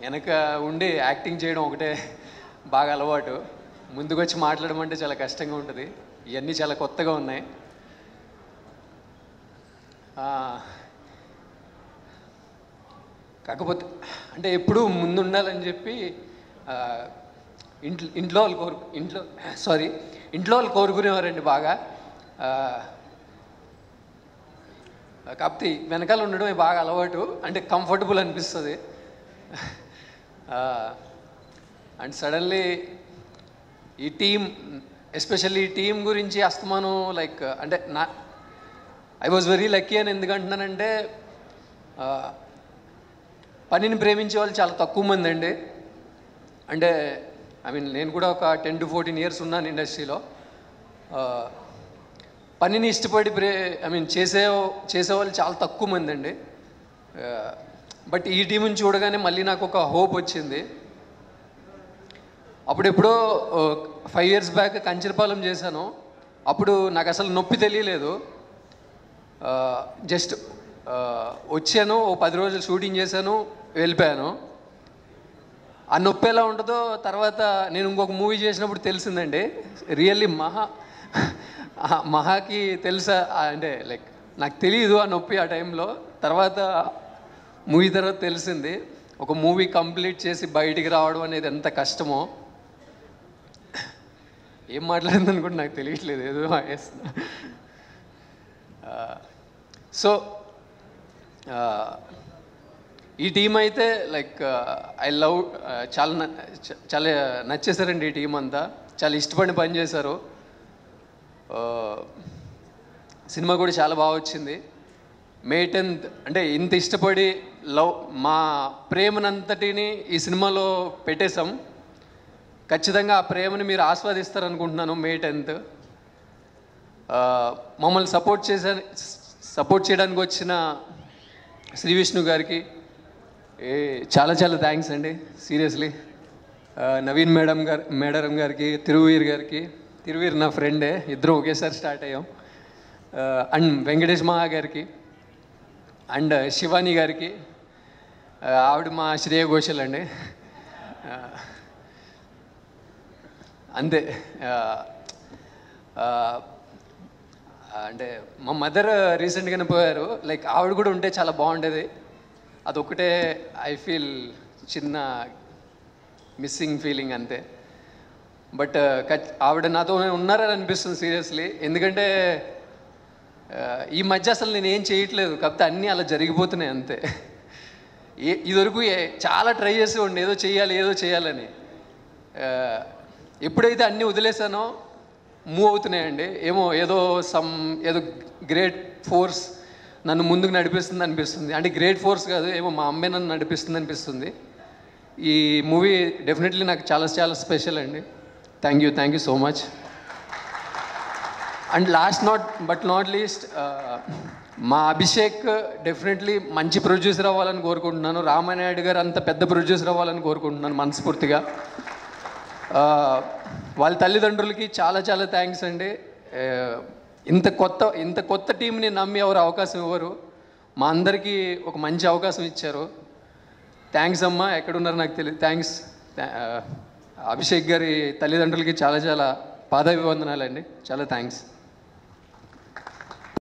వెనక ఉండి యాక్టింగ్ చేయడం ఒకటే బాగా అలవాటు. ముందుకు వచ్చి మాట్లాడడం అంటే చాలా కష్టంగా ఉంటుంది. ఇవన్నీ చాలా కొత్తగా ఉన్నాయి. కాకపోతే అంటే ఎప్పుడూ ముందుండాలని చెప్పి ఇంట్లో ఇంట్లో వాళ్ళు కోరు ఇంట్లో సారీ ఇంట్లో వాళ్ళు కోరుకునేవారండి బాగా. కాకపోతే వెనకాల ఉండడమే బాగా అలవాటు. అంటే కంఫర్టబుల్ అనిపిస్తుంది. అండ్ సడన్లీ ఈ టీం ఎస్పెషల్లీ ఈ టీం గురించి అస్తమానం లైక్ అంటే నా ఐ వాజ్ వెరీ లక్కీ అని ఎందుకంటున్నానంటే పనిని ప్రేమించే వాళ్ళు చాలా తక్కువ మంది అండి. అంటే ఐ మీన్ నేను కూడా ఒక టెన్ టు ఫోర్టీన్ ఇయర్స్ ఉన్నాను ఇండస్ట్రీలో. పనిని ఇష్టపడి ప్రే ఐ మీన్ చేసే చేసేవాళ్ళు చాలా తక్కువ మంది అండి. బట్ ఈ టీంని చూడగానే మళ్ళీ నాకు ఒక హోప్ వచ్చింది. అప్పుడెప్పుడో ఫైవ్ ఇయర్స్ బ్యాక్ కంచరపాలెం చేశాను. అప్పుడు నాకు అసలు నొప్పి తెలియలేదు. జస్ట్ వచ్చాను ఓ పది రోజులు షూటింగ్ చేశాను వెళ్ళిపోయాను. ఆ నొప్పి ఎలా ఉంటుందో తర్వాత నేను ఇంకొక మూవీ చేసినప్పుడు తెలిసిందండి. రియల్లీ మహా మహాకి తెలుసా అంటే లైక్ నాకు తెలియదు ఆ నొప్పి ఆ టైంలో తర్వాత మూవీ తర్వాత తెలిసింది ఒక మూవీ కంప్లీట్ చేసి బయటికి రావడం అనేది ఎంత కష్టమో. ఏం మాట్లాడింది అనుకుంటే నాకు తెలియట్లేదు ఏదో సో ఈ టీం అయితే లైక్ ఐ లవ్ చాలా చాలా నచ్చేసారండి ఈ టీం అంతా. చాలా ఇష్టపడి పని చేశారు. సినిమా కూడా చాలా బాగా వచ్చింది. మే టెన్త్ అంటే ఇంత ఇష్టపడి లవ్ మా ప్రేమనంతటిని ఈ సినిమాలో పెట్టేశాం. ఖచ్చితంగా ఆ ప్రేమని మీరు ఆస్వాదిస్తారనుకుంటున్నాను మే టెన్త్. మమ్మల్ని సపోర్ట్ చేసే సపోర్ట్ చేయడానికి వచ్చిన శ్రీ విష్ణు గారికి ఏ చాలా చాలా థ్యాంక్స్ అండి సీరియస్లీ. నవీన్ మేడం గారు మేడరం గారికి తిరువీర్ గారికి తిరువీర్ నా ఫ్రెండే ఇద్దరు ఒకేసారి స్టార్ట్ అయ్యాం. అండ్ వెంకటేష్ మహా గారికి అండ్ శివాని గారికి ఆవిడ మా శ్రేయ ఘోషల్ అండి. అంతే. అంటే మా మదర్ రీసెంట్గానే పోయారు. లైక్ ఆవిడ కూడా ఉంటే చాలా బాగుండేది. అదొకటే ఐ ఫీల్ చిన్న మిస్సింగ్ ఫీలింగ్ అంతే. బట్ ఆవిడ నాతో ఉన్నారని అనిపిస్తుంది సీరియస్లీ. ఎందుకంటే ఈ మధ్య అసలు నేను ఏం చేయట్లేదు. కాకపోతే అన్నీ అలా జరిగిపోతున్నాయి అంతే. ఏ ఇదివరకు ఏ- చాలా ట్రై చేసి ఏదో చేయాలి ఏదో చేయాలని. ఎప్పుడైతే అన్నీ వదిలేసానో మూవ్ అవుతున్నాయండి. ఏమో ఏదో సమ్ ఏదో గ్రేట్ ఫోర్స్ నన్ను ముందుకు నడిపిస్తుంది అనిపిస్తుంది. అంటే గ్రేట్ ఫోర్స్ కాదు ఏమో మా అమ్మే నన్ను నడిపిస్తుంది అనిపిస్తుంది. ఈ మూవీ డెఫినెట్లీ నాకు చాలా చాలా స్పెషల్ అండి. Thank you thank you so much. And last not but not least మా అభిషేక్ డెఫినెట్లీ మంచి ప్రొడ్యూసర్ అవ్వాలని కోరుకుంటున్నాను. రామానాయుడు గారు అంత పెద్ద ప్రొడ్యూసర్ అవ్వాలని కోరుకుంటున్నాను మనస్ఫూర్తిగా. వాళ్ళ తల్లిదండ్రులకి చాలా చాలా థ్యాంక్స్ అండి. ఇంత కొత్త ఇంత కొత్త టీంని నమ్మి ఎవరు అవకాశం ఇవ్వరు. మా అందరికీ ఒక మంచి అవకాశం ఇచ్చారు. థ్యాంక్స్ అమ్మా ఎక్కడున్నారు నాకు తెలియదు థ్యాంక్స్ అభిషేక్ గారి తల్లిదండ్రులకి చాలా చాలా పాదాభివందనాలండి. చాలా థ్యాంక్స్